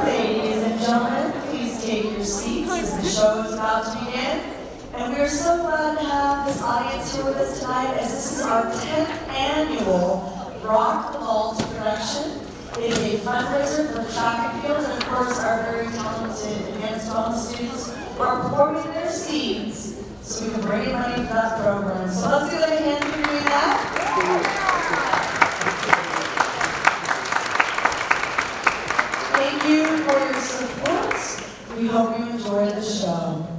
Ladies and gentlemen, please take your seats as the show is about to begin. And we're so glad to have this audience here with us tonight as this is our 10th annual Rock Vault production. It is a fundraiser for track and field, and of course our very talented advanced wellness students are pouring their seeds so we can bring money for that program. So let's give them a hand for doing that. We hope you enjoy the show.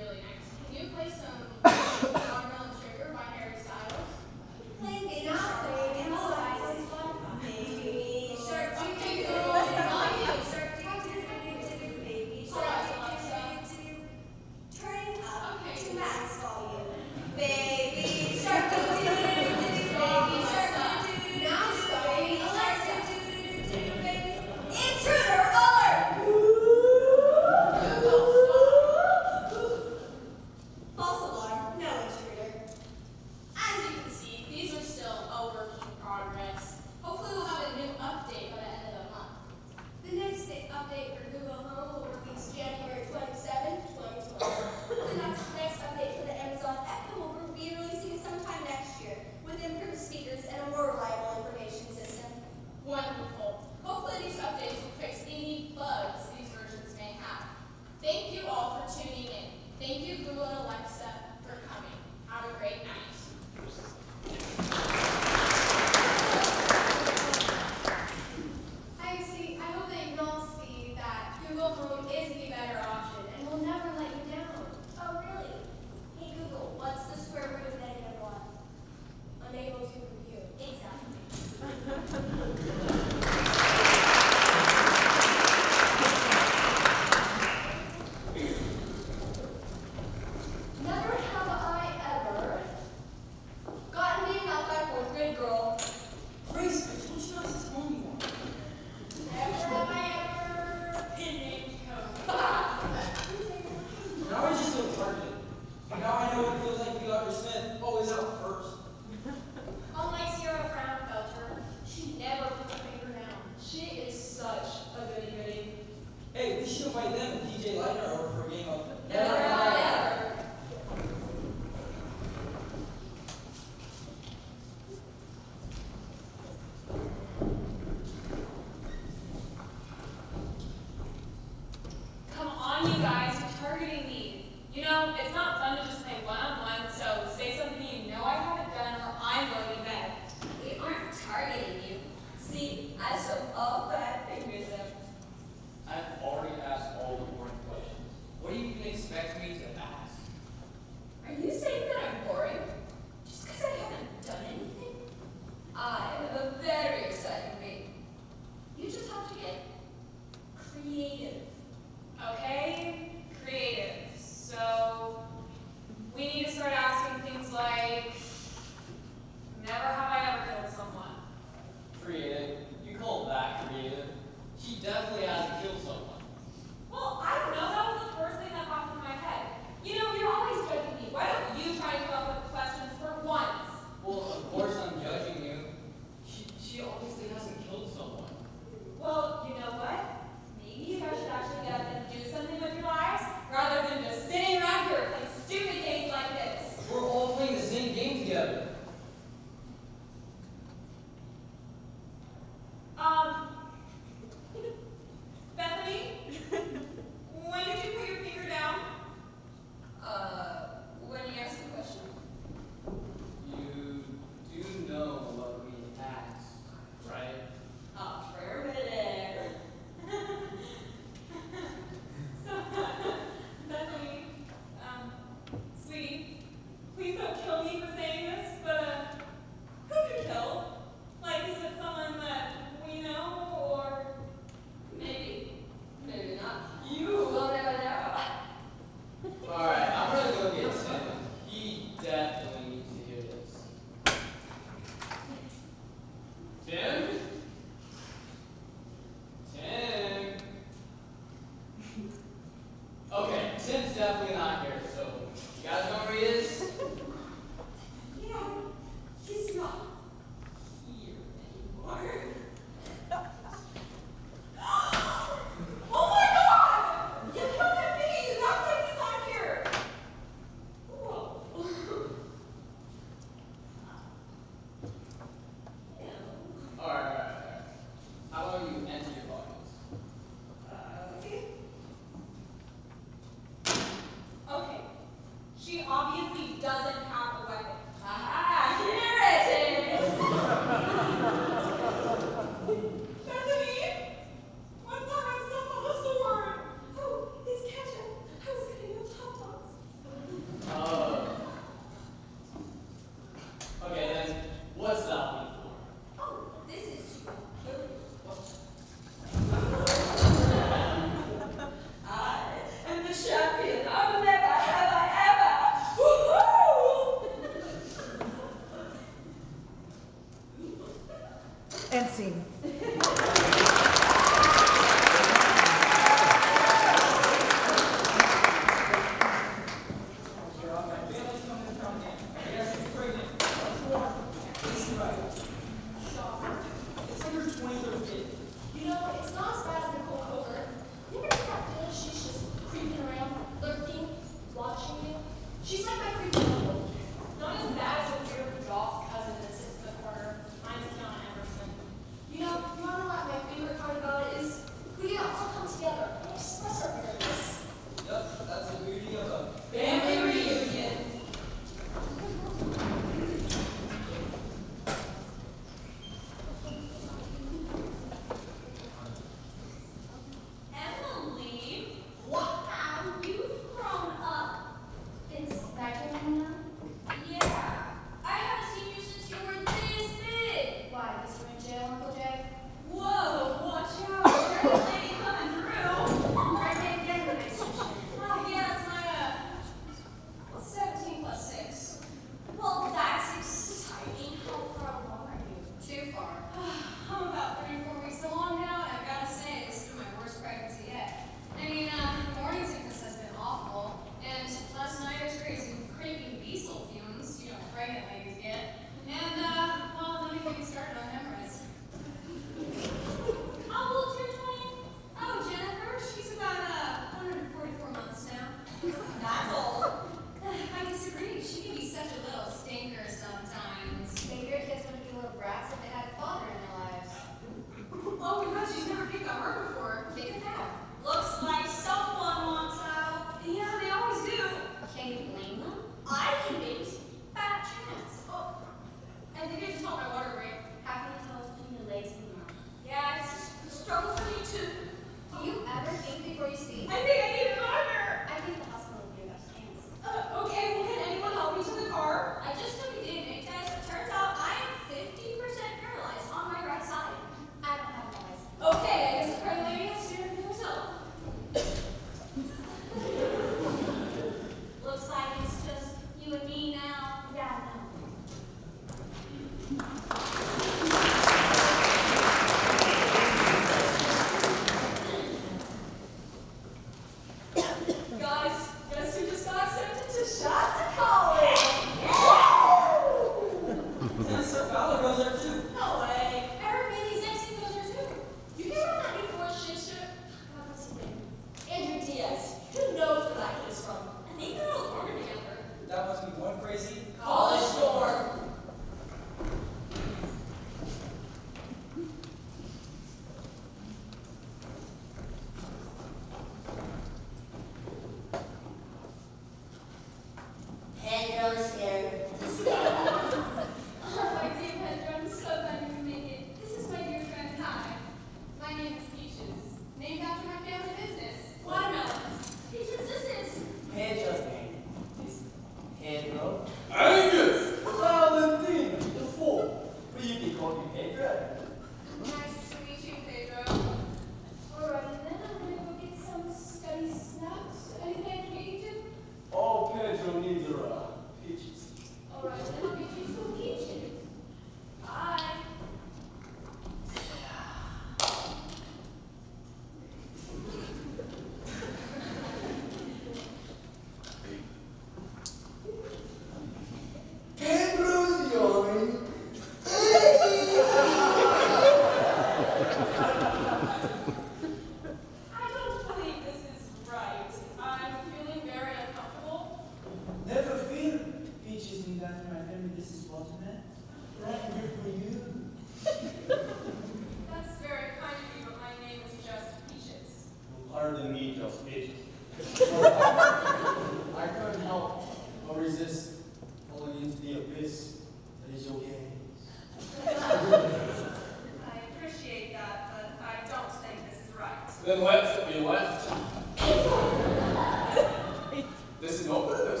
This is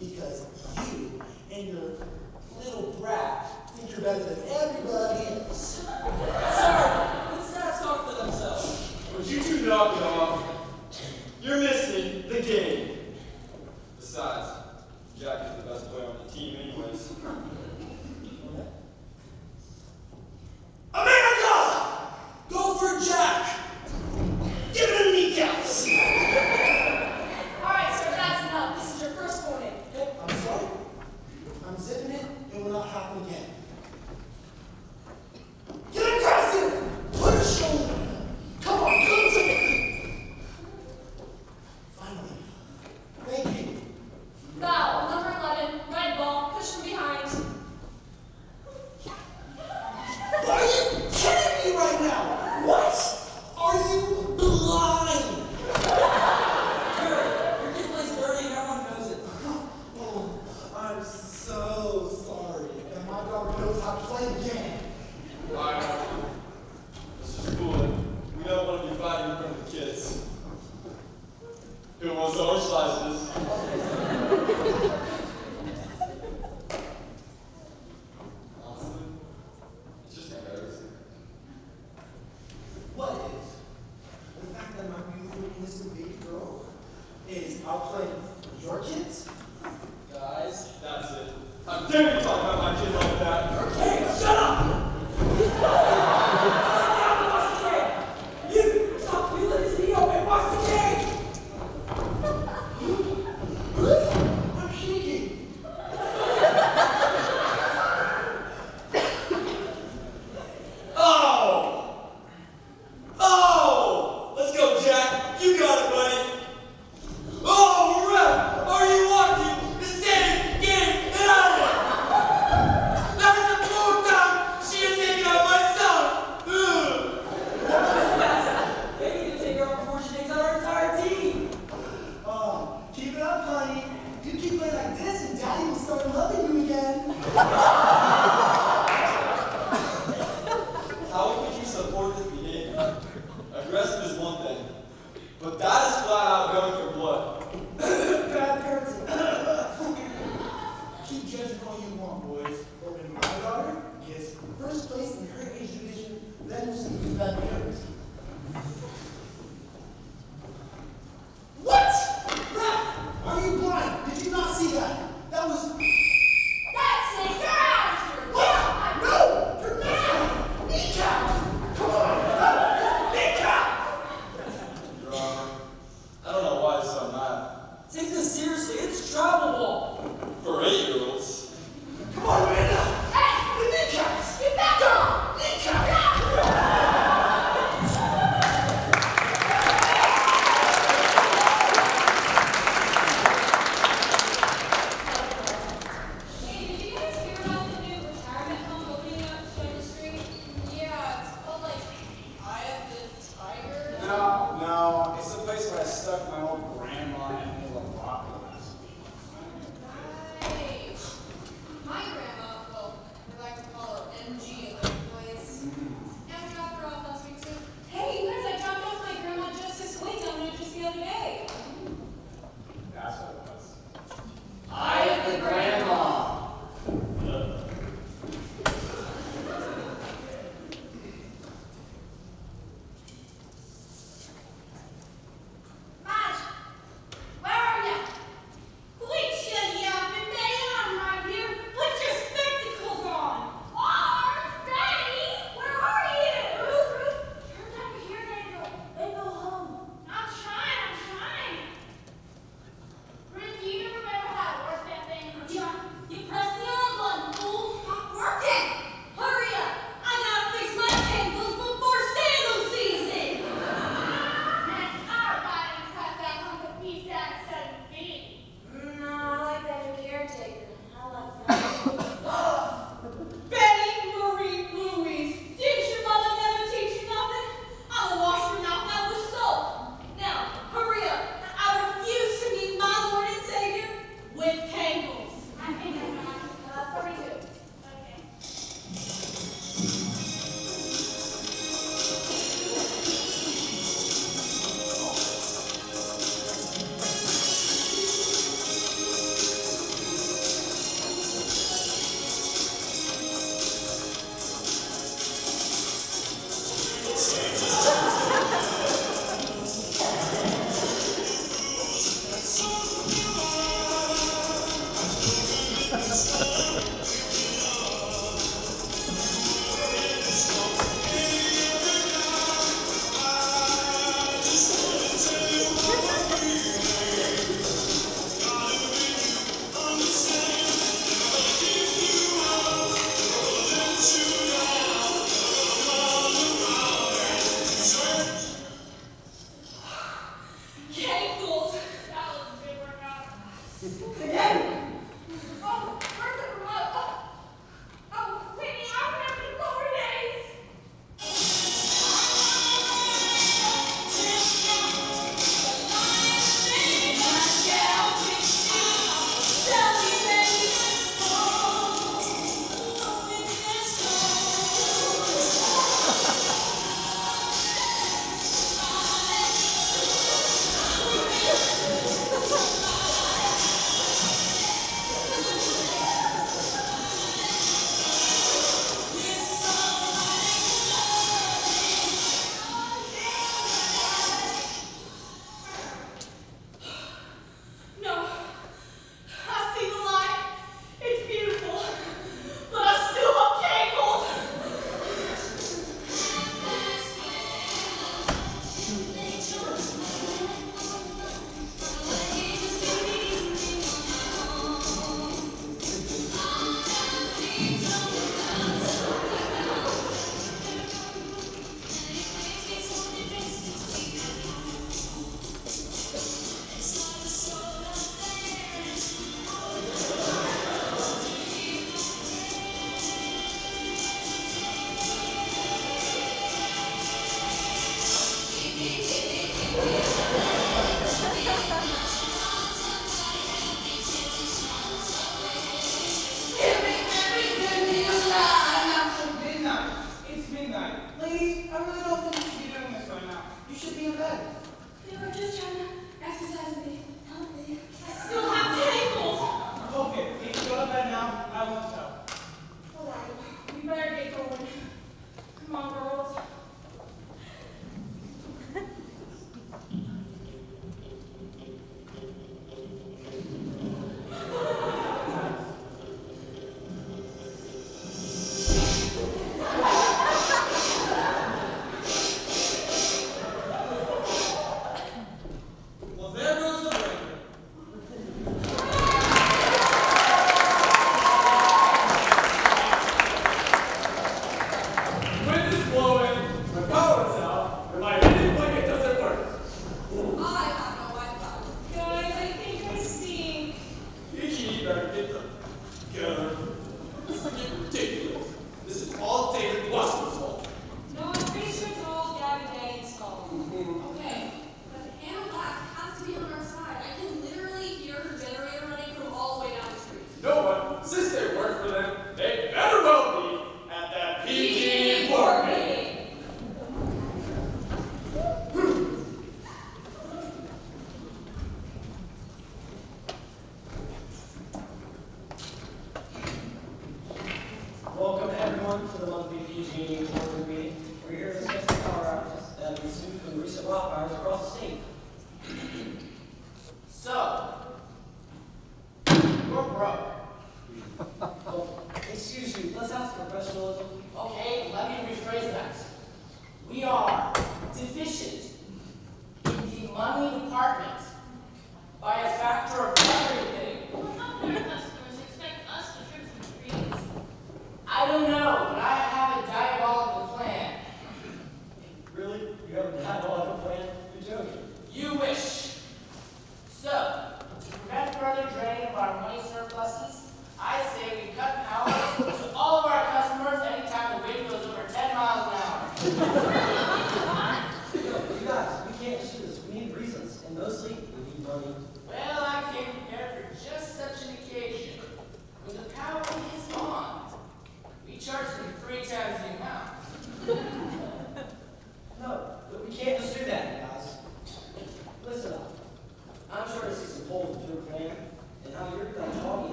Because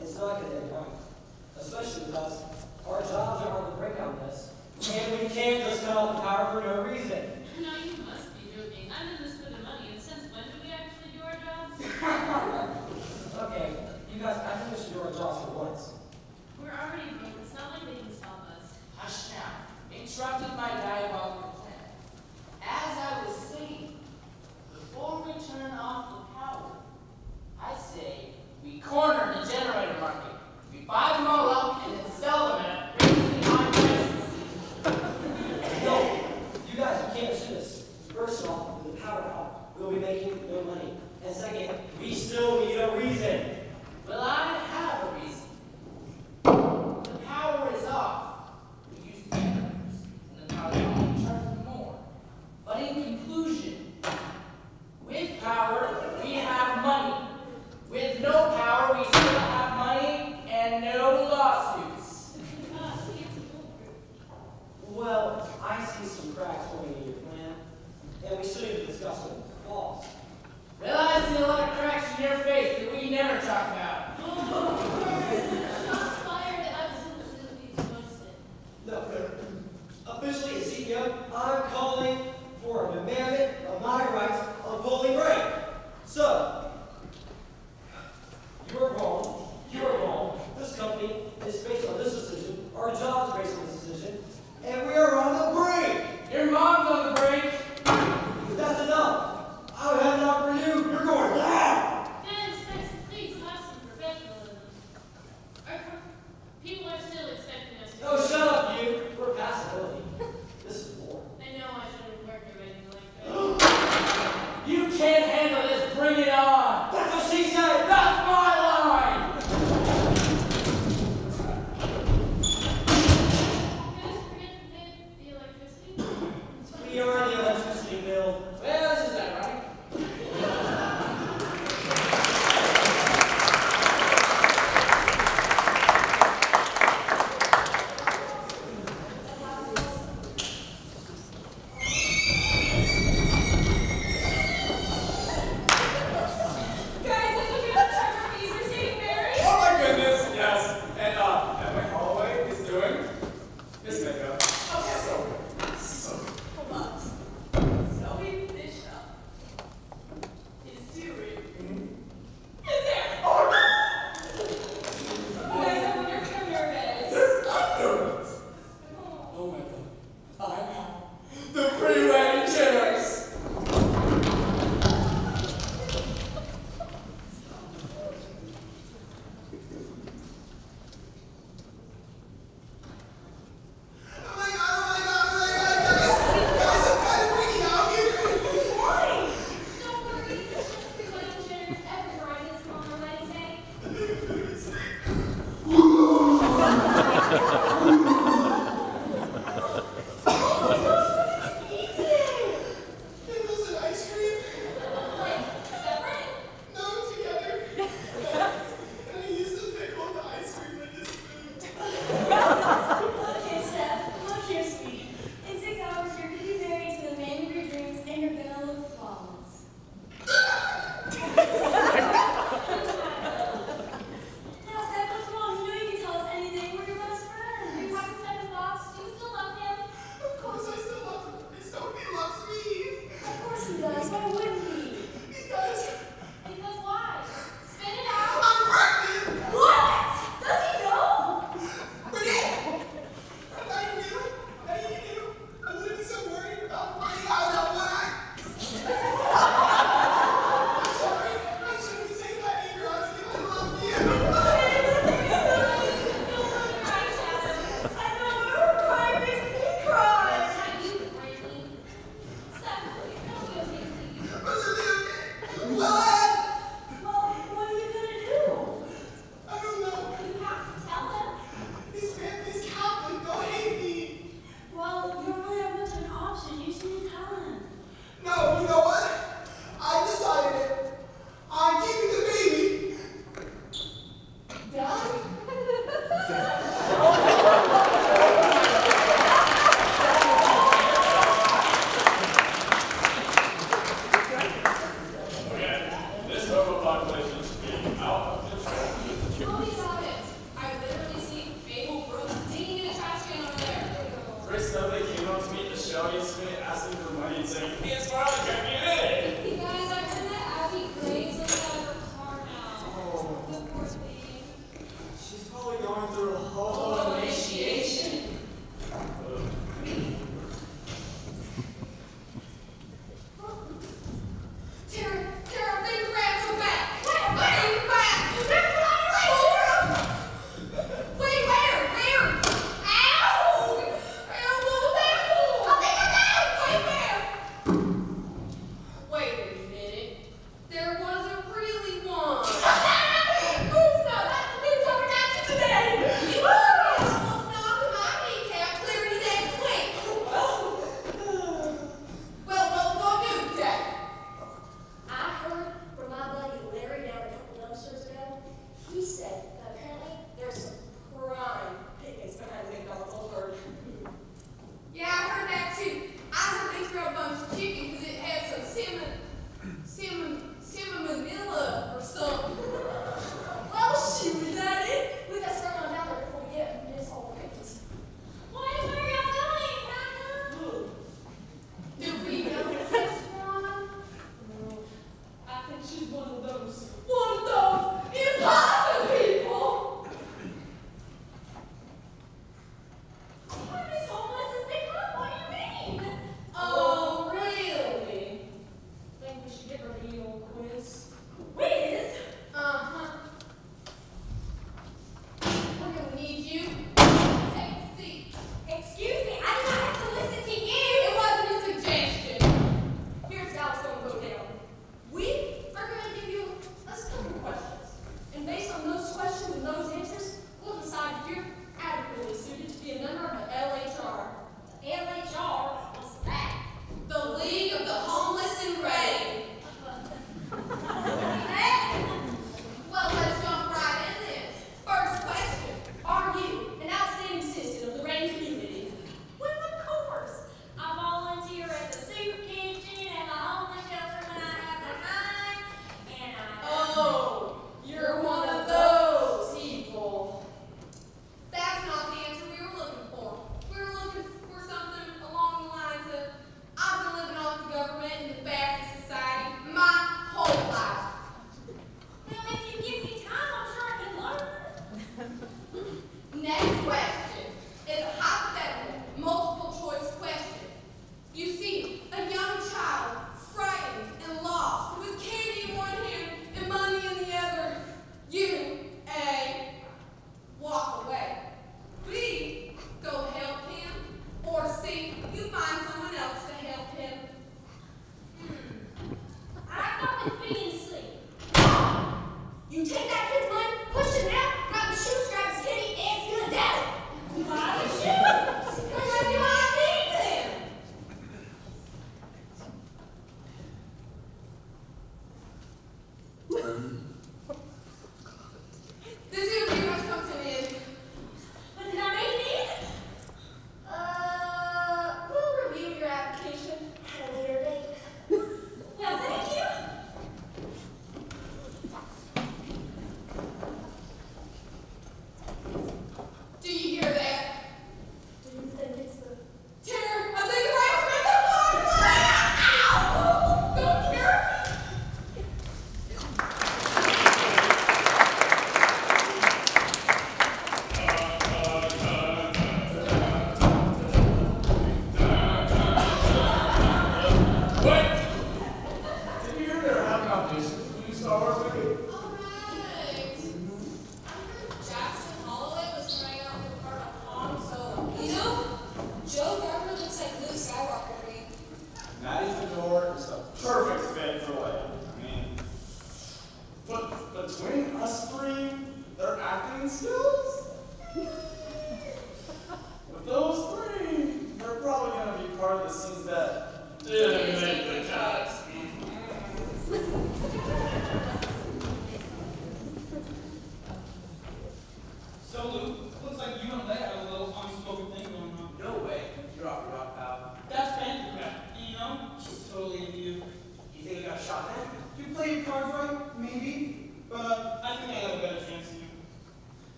it's not going to